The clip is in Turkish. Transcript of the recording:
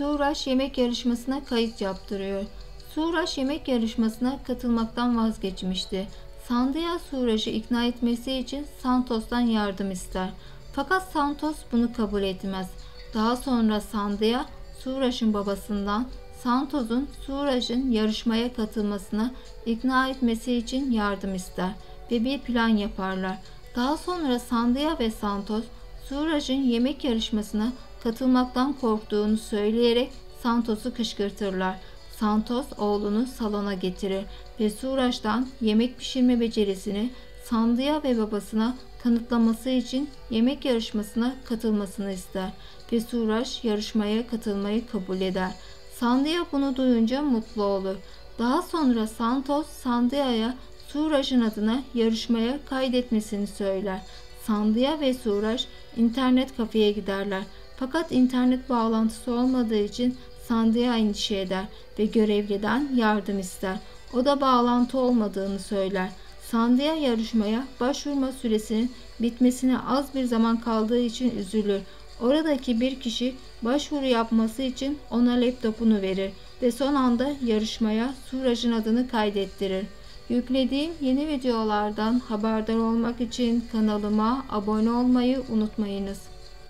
Suraş yemek yarışmasına kayıt yaptırıyor. Suraş yemek yarışmasına katılmaktan vazgeçmişti. Sandıya Suraj'ı ikna etmesi için Santos'tan yardım ister. Fakat Santos bunu kabul etmez. Daha sonra Sandıya Suraj'ın babasından Santos'un Suraj'ın yarışmaya katılmasına ikna etmesi için yardım ister ve bir plan yaparlar. Daha sonra Sandıya ve Santos Suraj'ın yemek yarışmasına katılmaktan korktuğunu söyleyerek Santos'u kışkırtırlar. Santos oğlunu salona getirir ve Suraj'dan yemek pişirme becerisini Sandıya ve babasına kanıtlaması için yemek yarışmasına katılmasını ister ve Suraj yarışmaya katılmayı kabul eder. Sandıya bunu duyunca mutlu olur. Daha sonra Santos Sandiya'ya Suraj'ın adına yarışmaya kaydetmesini söyler. Sandıya ve Suraj internet kafeye giderler. Fakat internet bağlantısı olmadığı için Sandıya endişe eder ve görevliden yardım ister. O da bağlantı olmadığını söyler. Sandıya yarışmaya başvurma süresinin bitmesine az bir zaman kaldığı için üzülür. Oradaki bir kişi başvuru yapması için ona laptopunu verir ve son anda yarışmaya Suraj'ın adını kaydettirir. Yüklediğim yeni videolardan haberdar olmak için kanalıma abone olmayı unutmayınız.